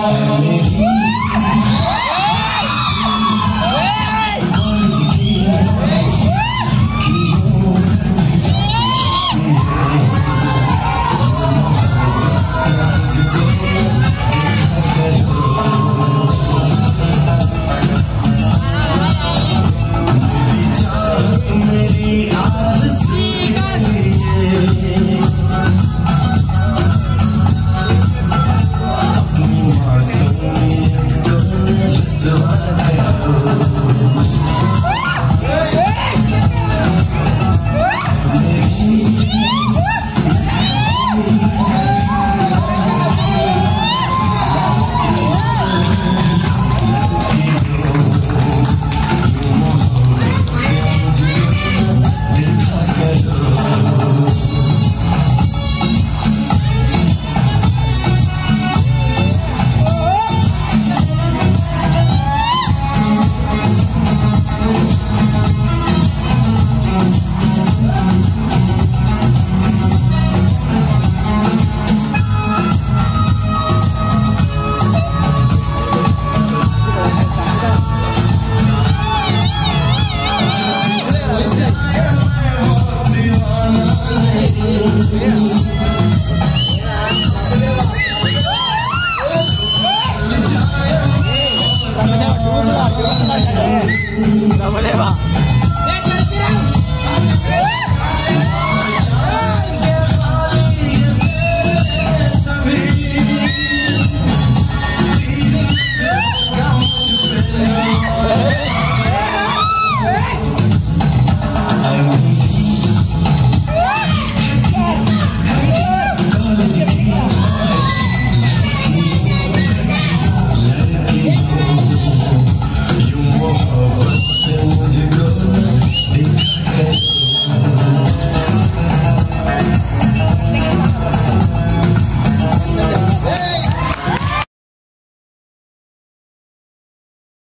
you. ¡Gracias! これは。